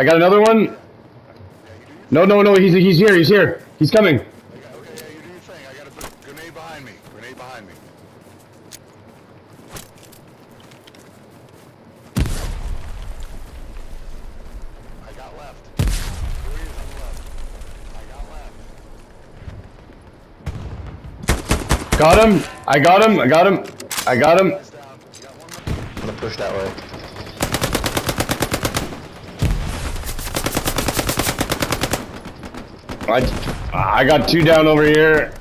I got another one. No, no, no. He's he's here. He's here. He's coming. Okay, okay, yeah, you do your thing. I got grenade behind me. Grenade behind me. Got left. There he is on the left. I got left. Got him. I got him. I got him. I got him. Guys down. You got one left. I'm gonna push that way. I I got two down over here.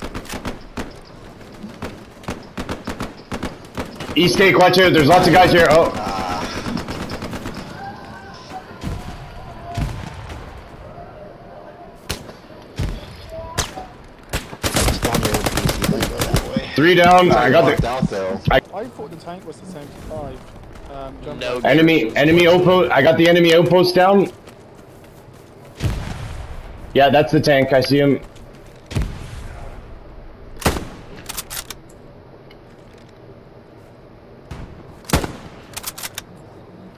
East Cake, watch out. There's lots of guys here. Oh, I spawned the OPC. Let's go that way. three down. I got the out though. I thought the tank was the 75. Um, No. enemy enemy outpost. I got the enemy outpost down. Yeah, that's the tank. I see him.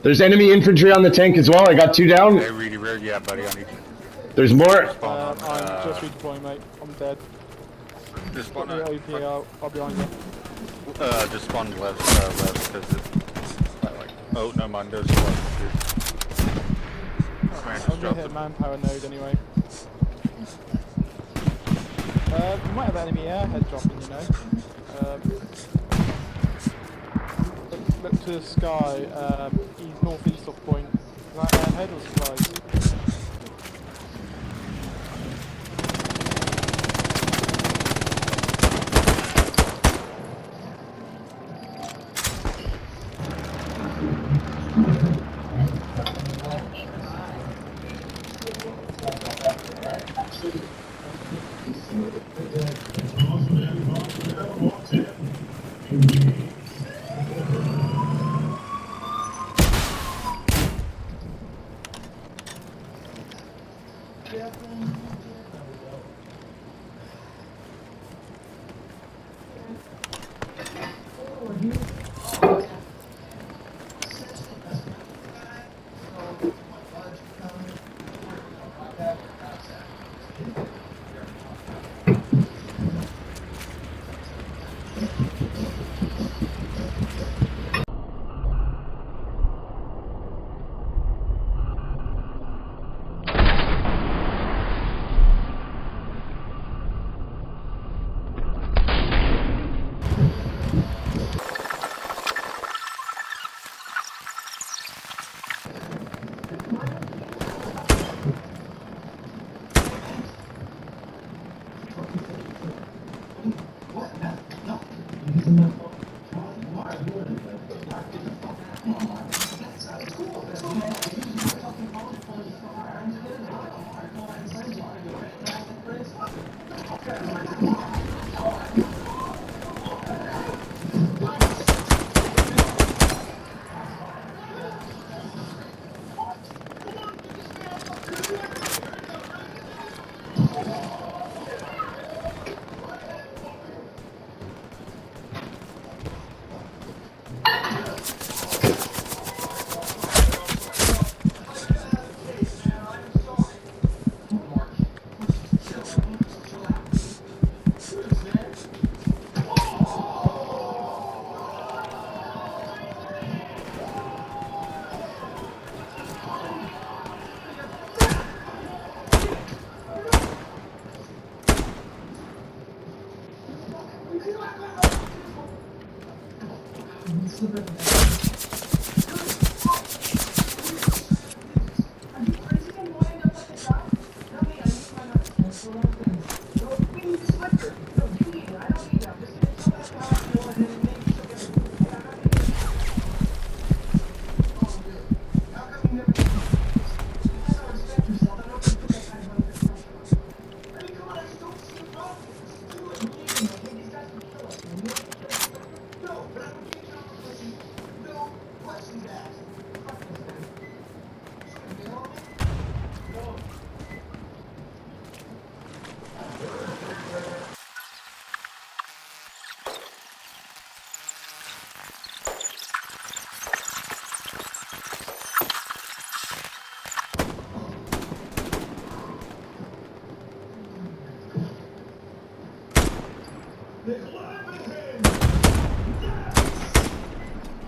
There's enemy infantry on the tank as well. I got two down. Hey, Reedy, where you at, buddy? I need There's more. Um, I'm just redeploying, mate. I'm dead. just Put spawn the OP out. I'll be behind you. Uh, just spawn left, uh, left, because it's like, oh, no mind, there's one. Man, I'm just gonna dropped hit it. manpower node anyway. Uh, you might have enemy airhead dropping, you know. Um, look, look to the sky. Um, east, northeast of point. That airhead Catherine.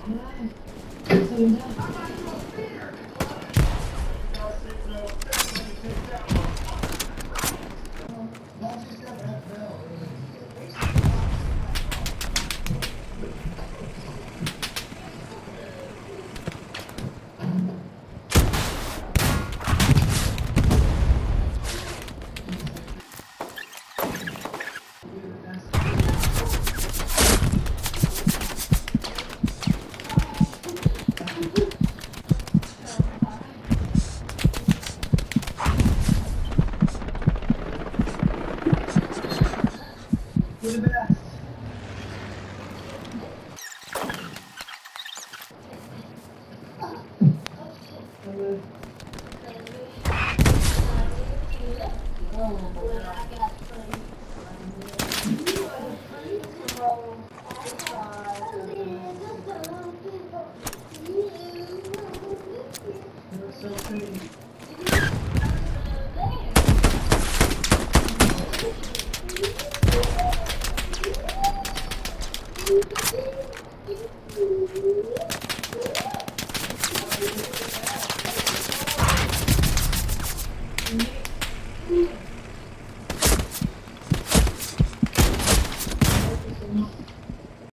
감사합 니. Oh, my God.